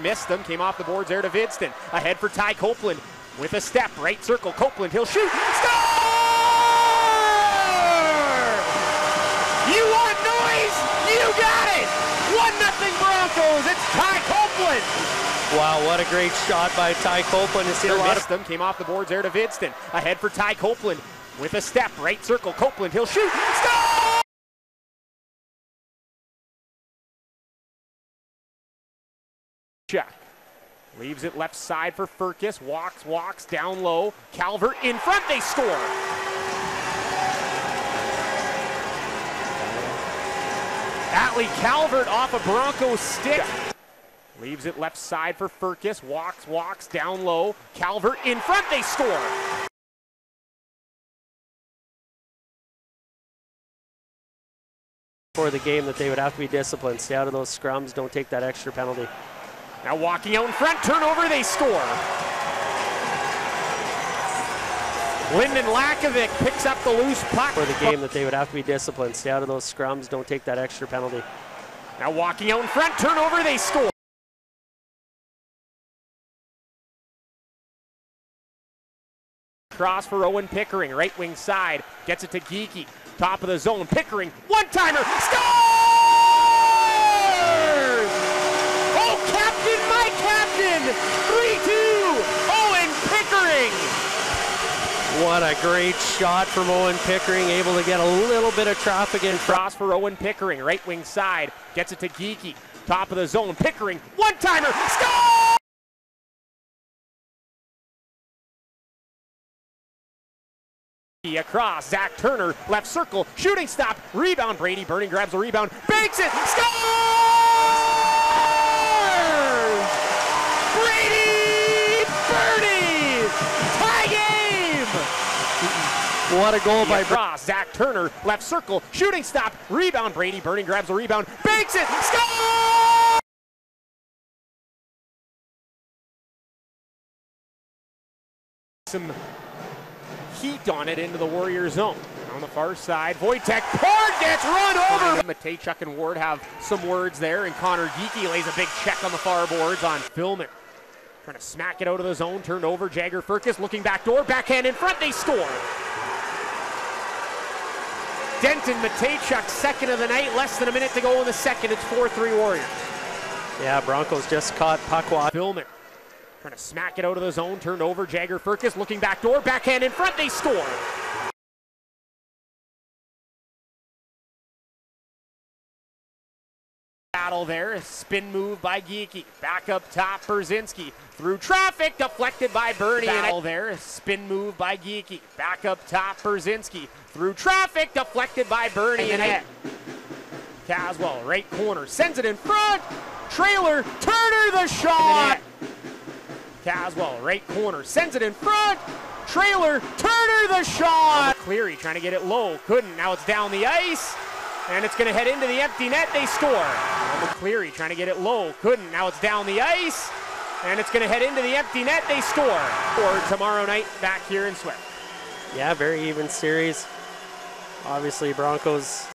Missed them, came off the boards there to Vidston. Ahead for Ty Copeland with a step, right circle. Copeland, he'll shoot. Score! You want noise? You got it! 1 nothing Broncos. It's Ty Copeland. Wow, what a great shot by Ty Copeland. It's a lot Missed them, came off the boards there to Vidston. Ahead for Ty Copeland with a step, right circle. Copeland, he'll shoot. Check. Leaves it left side for Firkus. Walks, walks down low. Calvert in front. They score. Atley Calvert off a Bronco stick. Leaves it left side for Firkus. Walks, walks down low. Calvert in front. They score. for the game that they would have to be disciplined. Stay out of those scrums. Don't take that extra penalty. Now walking out in front, turnover, they score. Lynden Lakovic picks up the loose puck. For the game that they would have to be disciplined. Stay out of those scrums. Don't take that extra penalty. Now walking out in front, turnover, they score. Cross for Owen Pickering, right wing side. Gets it to Geekie. Top of the zone. Pickering, one timer, scores! 3-2, Owen Pickering. What a great shot from Owen Pickering, able to get a little bit of traffic in. Cross for Owen Pickering, right wing side, gets it to Geekie, top of the zone. Pickering, one-timer, score! Across, Zach Turner, left circle, shooting stop, rebound, Brady Burning grabs the rebound, banks it, score! What a goal by Bra- Zach Turner, left circle, shooting stop, rebound. Brady Burning grabs the rebound, banks it, score! Some heat on it into the Warrior zone. On the far side, Wojtek Port gets run over. Mateychuk and Ward have some words there, and Conor Geekie lays a big check on the far boards on Philman. Trying to smack it out of the zone, turned over. Jagger Firkus looking back door, backhand in front, they score. Denton Mateychuk, second of the night, less than a minute to go in the second. It's 4 3 Warriors. Yeah, Broncos just caught watch. Philman trying to smack it out of the zone, turned over. Jagger Firkus looking back door, backhand in front, they score. Battle there, spin move by Geekie. Back up top, Brzezinski. Through traffic, deflected by Bernie. Battle there, spin move by Geekie. Back up top, Brzezinski. Through traffic, deflected by Bernie. And net. Caswell, right corner, sends it in front. Trailer, Turner the shot. Caswell, right corner, sends it in front. Trailer, Turner the shot. Cleary trying to get it low, couldn't. Now it's down the ice, and it's going to head into the empty net. They score. Cleary trying to get it low, couldn't. Now it's down the ice, and it's going to head into the empty net. They score. Or tomorrow night back here in Swift. Yeah, very even series. Obviously, Broncos